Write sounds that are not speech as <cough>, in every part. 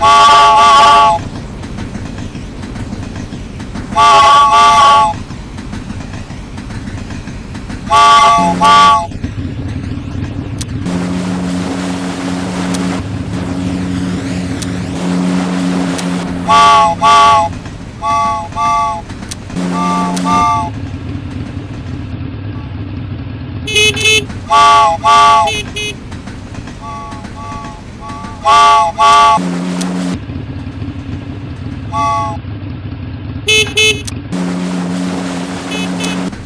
Wow, wow. Wow, wow.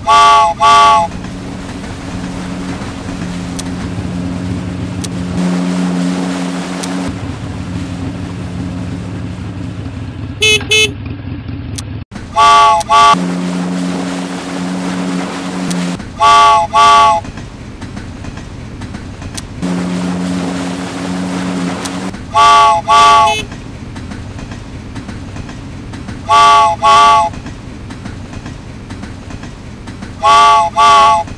Wow, wow. Wow, wow. 猫猫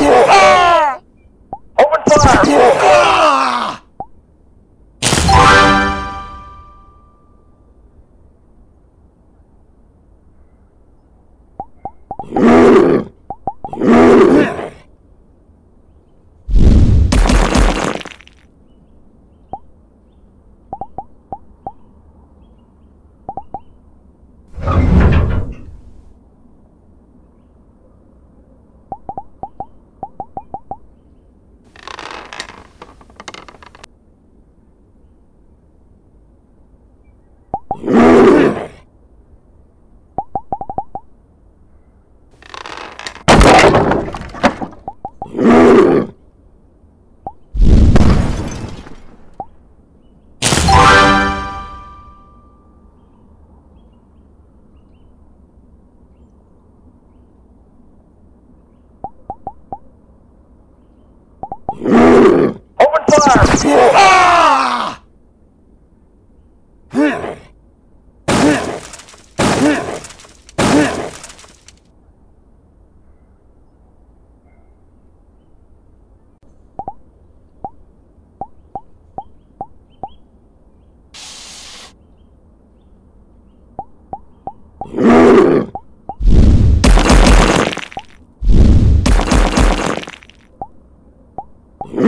Oh! Mm-hmm. <laughs>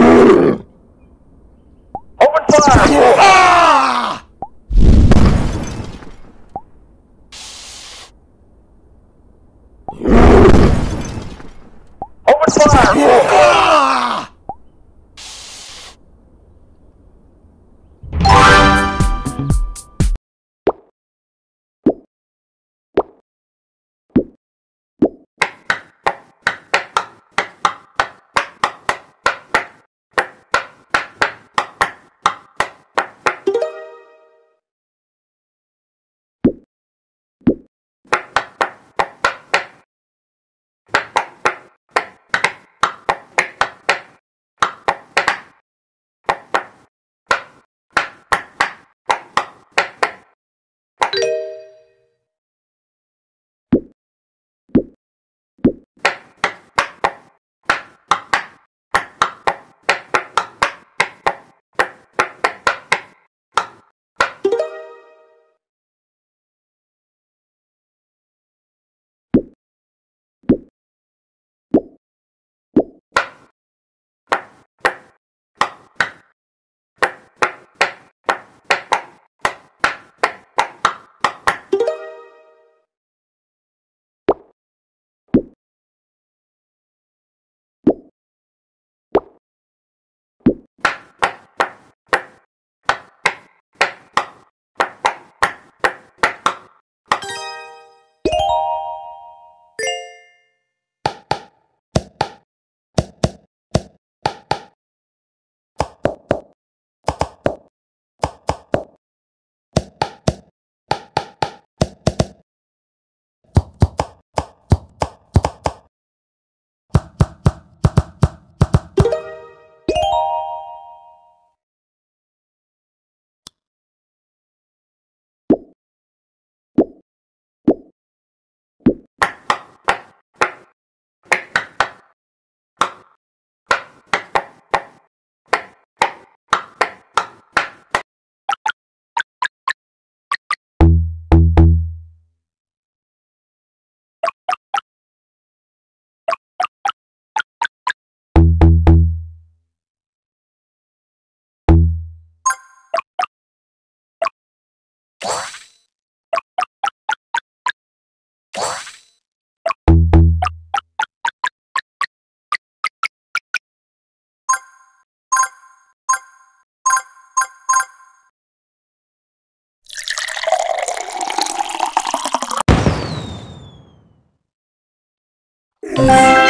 啊。<laughs>